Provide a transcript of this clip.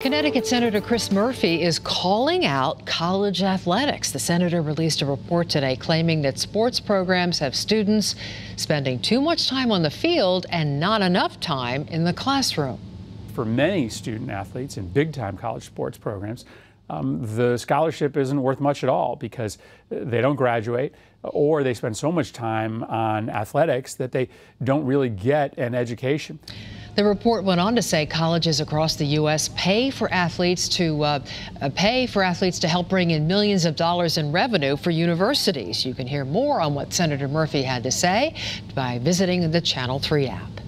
Connecticut Senator Chris Murphy is calling out college athletics. The senator released a report today claiming that sports programs have students spending too much time on the field and not enough time in the classroom. For many student athletes in big time college sports programs, um, the scholarship isn't worth much at all because they don't graduate or they spend so much time on athletics that they don't really get an education. The report went on to say colleges across the U.S. pay for athletes to uh, uh, pay for athletes to help bring in millions of dollars in revenue for universities. You can hear more on what Senator Murphy had to say by visiting the Channel 3 app.